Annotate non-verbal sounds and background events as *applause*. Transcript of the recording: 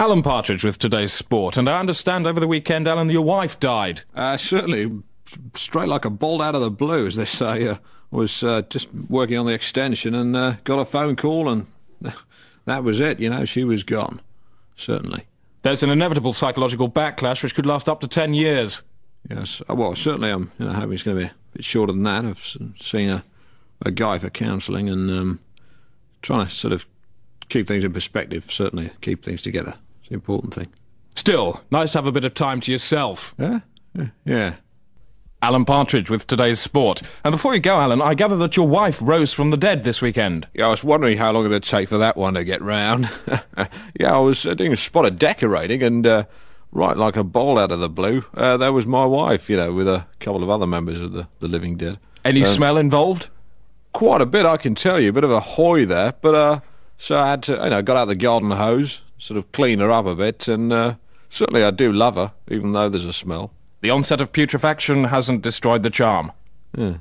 Alan Partridge with today's sport. And I understand over the weekend, Alan, your wife died. Uh, certainly, straight like a bolt out of the blue, as they say. Uh, was uh, just working on the extension and uh, got a phone call, and *laughs* that was it. You know, she was gone. Certainly. There's an inevitable psychological backlash which could last up to 10 years. Yes. Uh, well, certainly, I'm you know, hoping it's going to be a bit shorter than that. I've seen a, a guy for counselling and um, trying to sort of keep things in perspective, certainly, keep things together the important thing. Still, nice to have a bit of time to yourself. Yeah? Yeah. Alan Partridge with today's sport. And before you go, Alan, I gather that your wife rose from the dead this weekend. Yeah, I was wondering how long it'd take for that one to get round. *laughs* yeah, I was uh, doing a spot of decorating, and uh, right like a bolt out of the blue, uh, there was my wife, you know, with a couple of other members of the, the living dead. Any um, smell involved? Quite a bit, I can tell you. A bit of a hoy there, but uh, so I had to, you know, got out the garden hose, sort of clean her up a bit, and uh, certainly I do love her, even though there's a smell. The onset of putrefaction hasn't destroyed the charm. Yeah.